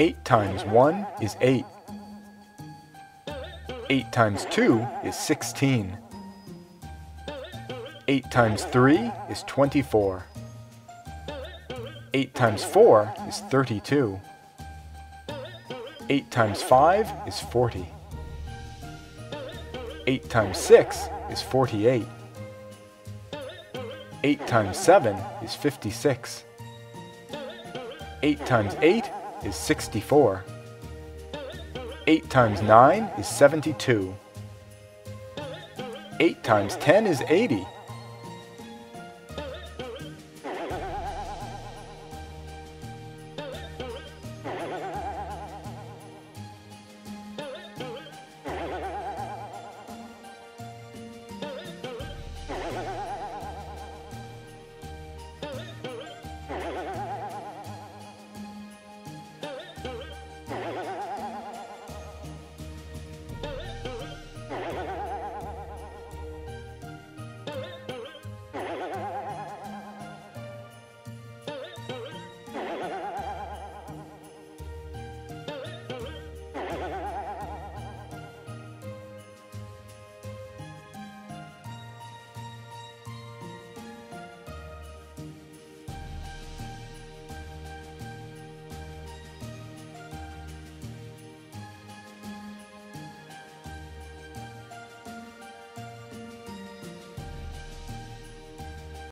8 times 1 is 8. 8 times 2 is 16. 8 times 3 is 24. 8 times 4 is 32. 8 times 5 is 40. 8 times 6 is 48. 8 times 7 is 56. 8 times 8 is 64. 8 times 9 is 72. 8 times 10 is 80.